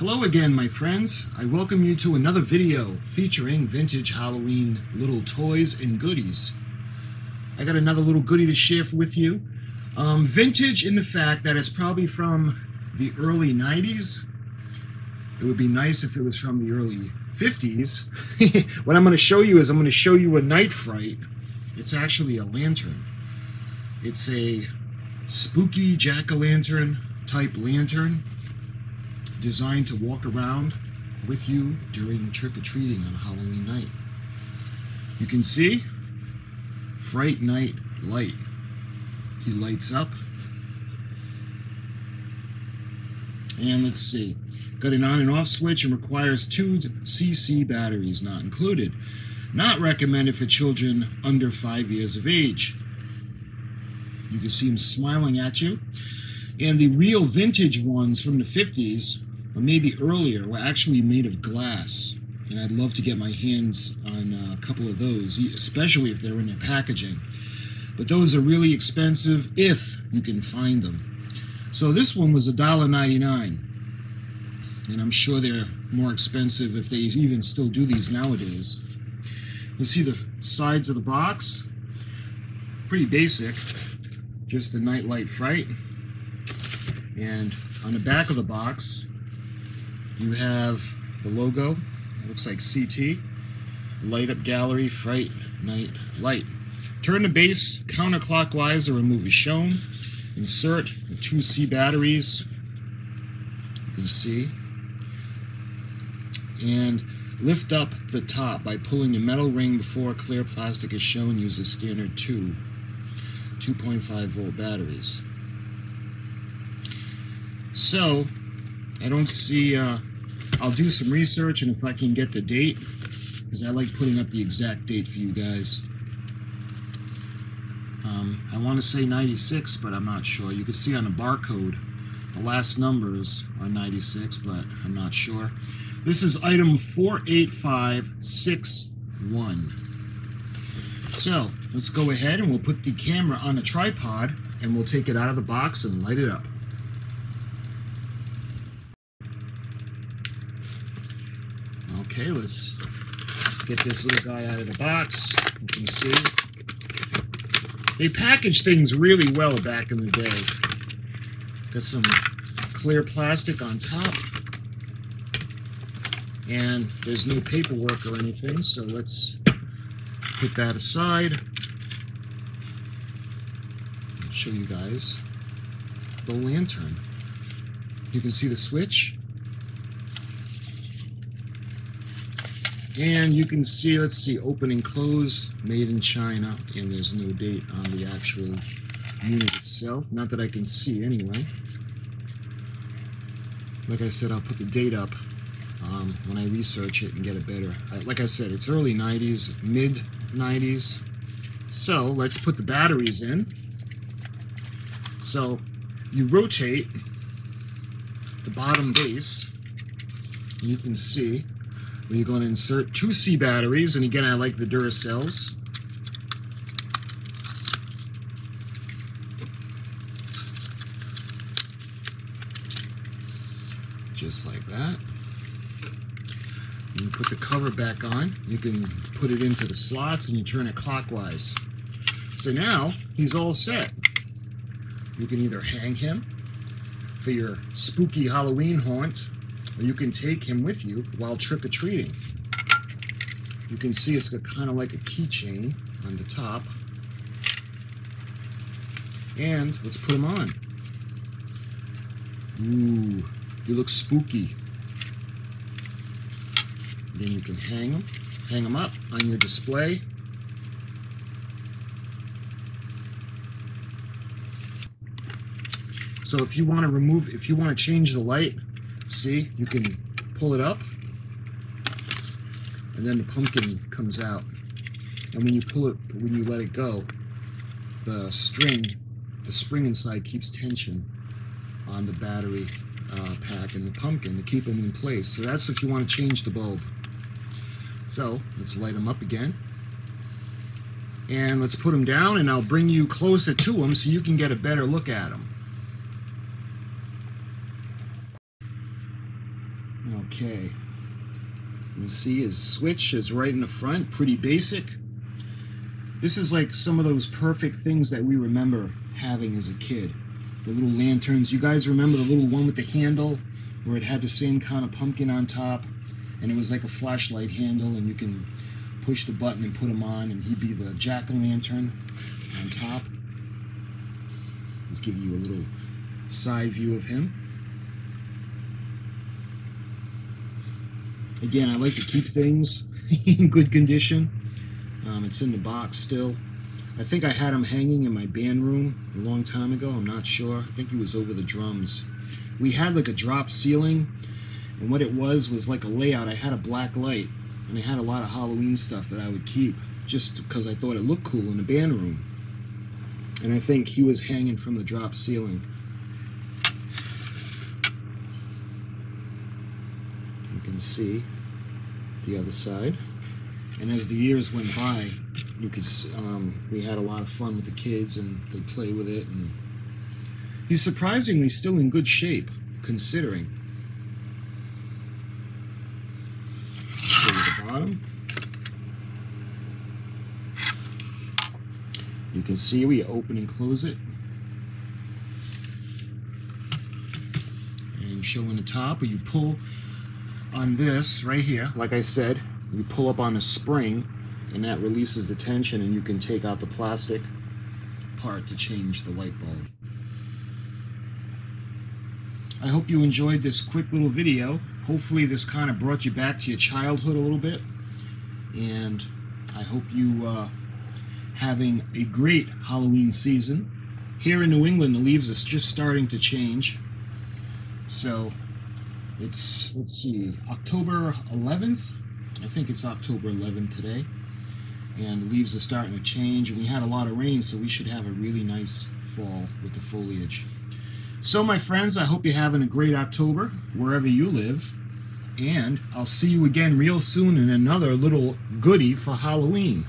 Hello again, my friends. I welcome you to another video featuring vintage Halloween little toys and goodies. I got another little goodie to share with you. Um, vintage in the fact that it's probably from the early 90s. It would be nice if it was from the early 50s. what I'm going to show you is I'm going to show you a night fright. It's actually a lantern. It's a spooky jack-o'-lantern type lantern designed to walk around with you during trick-or-treating on Halloween night. You can see Fright Night Light. He lights up. And let's see. Got an on and off switch and requires two CC batteries not included. Not recommended for children under five years of age. You can see him smiling at you. And the real vintage ones from the 50s, or maybe earlier, were actually made of glass. And I'd love to get my hands on a couple of those, especially if they're in their packaging. But those are really expensive if you can find them. So this one was $1.99. And I'm sure they're more expensive if they even still do these nowadays. You see the sides of the box. Pretty basic. Just a nightlight fright. And on the back of the box, you have the logo. Looks like CT. Light up gallery, fright, night, light. Turn the base counterclockwise or remove as shown. Insert the two C batteries. You can see. And lift up the top by pulling the metal ring before clear plastic is shown. Use a standard two 2.5 volt batteries. So, I don't see, uh, I'll do some research and if I can get the date, because I like putting up the exact date for you guys. Um, I want to say 96, but I'm not sure. You can see on the barcode, the last numbers are 96, but I'm not sure. This is item 48561. So, let's go ahead and we'll put the camera on a tripod and we'll take it out of the box and light it up. Okay, let's get this little guy out of the box. You can see. They packaged things really well back in the day. Got some clear plastic on top. And there's no paperwork or anything, so let's put that aside. Show you guys the lantern. You can see the switch. And you can see, let's see, open and close, made in China, and there's no date on the actual unit itself. Not that I can see anyway. Like I said, I'll put the date up um, when I research it and get it better. Like I said, it's early 90s, mid 90s. So let's put the batteries in. So you rotate the bottom base. You can see you're going to insert two C batteries, and again, I like the Duracells. Just like that. You put the cover back on. You can put it into the slots and you turn it clockwise. So now he's all set. You can either hang him for your spooky Halloween haunt, you can take him with you while trick-or-treating. You can see it's got kind of like a keychain on the top. And let's put him on. Ooh, he looks spooky. Then you can hang him, hang them up on your display. So if you want to remove, if you want to change the light, see, you can pull it up and then the pumpkin comes out. And when you pull it, when you let it go, the string, the spring inside keeps tension on the battery uh, pack and the pumpkin to keep them in place. So that's if you want to change the bulb. So let's light them up again. And let's put them down and I'll bring you closer to them so you can get a better look at them. Okay. You see his switch is right in the front, pretty basic. This is like some of those perfect things that we remember having as a kid. The little lanterns. You guys remember the little one with the handle where it had the same kind of pumpkin on top and it was like a flashlight handle and you can push the button and put him on and he'd be the jack-o'-lantern on top. Let's give you a little side view of him. Again, I like to keep things in good condition. Um, it's in the box still. I think I had him hanging in my band room a long time ago. I'm not sure. I think he was over the drums. We had like a drop ceiling, and what it was was like a layout. I had a black light, and I had a lot of Halloween stuff that I would keep just because I thought it looked cool in the band room. And I think he was hanging from the drop ceiling. Can see the other side. And as the years went by, you could um, we had a lot of fun with the kids, and they play with it. And he's surprisingly still in good shape, considering. You the bottom. You can see we open and close it. And showing the top, or you pull on this right here, like I said, you pull up on a spring and that releases the tension and you can take out the plastic part to change the light bulb. I hope you enjoyed this quick little video. Hopefully this kind of brought you back to your childhood a little bit. And I hope you uh, having a great Halloween season. Here in New England, the leaves are just starting to change. So it's, let's see, October 11th. I think it's October 11th today. And leaves are starting to change. And we had a lot of rain, so we should have a really nice fall with the foliage. So, my friends, I hope you're having a great October wherever you live. And I'll see you again real soon in another little goodie for Halloween.